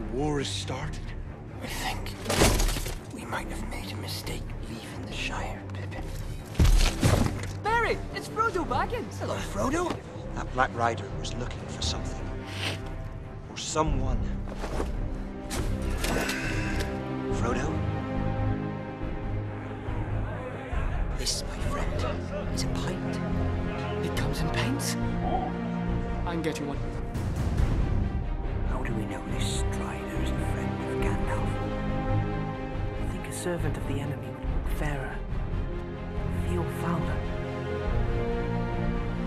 The war has started. I think we might have made a mistake leaving the Shire, Pippin. Merry, it's Frodo Baggins. Hello, Frodo. That Black Rider was looking for something. Or someone. Frodo? This, my friend, is a pint. It comes in pints. I can get you one. How do we know this servant of the enemy would look fairer, feel fouler.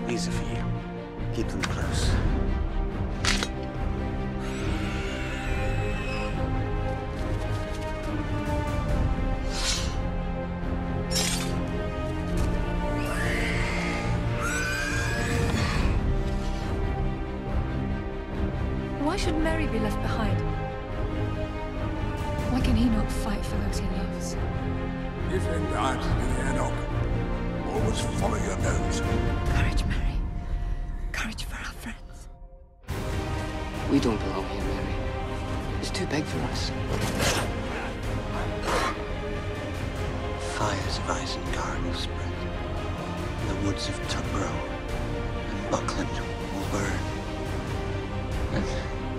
These are for you. Keep them close. Why should Merry be left behind? Why can he not fight for those he loves? If in doubt, Meriadoc, always follow your nose. Courage, Merry. Courage for our friends. We don't belong here, Merry. It's too big for us. Fires of Isengard will spread. The woods of Tuckborough and Buckland will burn. And,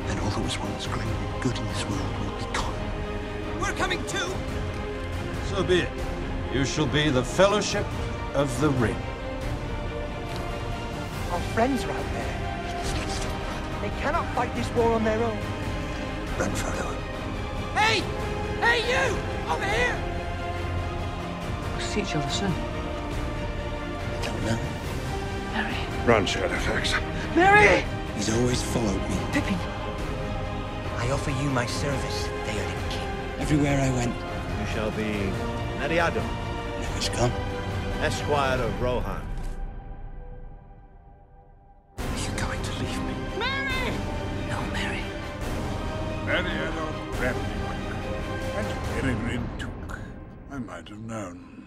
and all that was once great and good in this world will be gone. We're coming too! So be it. You shall be the Fellowship of the Ring. Our friends are out there. They cannot fight this war on their own. Run, Frodo. Hey! Hey, you! Over here! We'll see each other soon. I don't know. Merry. Run, Shadowfax. Merry! He's always followed me. Pippin! I offer you my service, Theoden King. Everywhere I went, You shall be Meriadoc, now he's gone. Esquire of Rohan. Are you going to leave me? Merry! No, Merry. Meriadoc Brandybuck. And Peregrin Took. I might have known.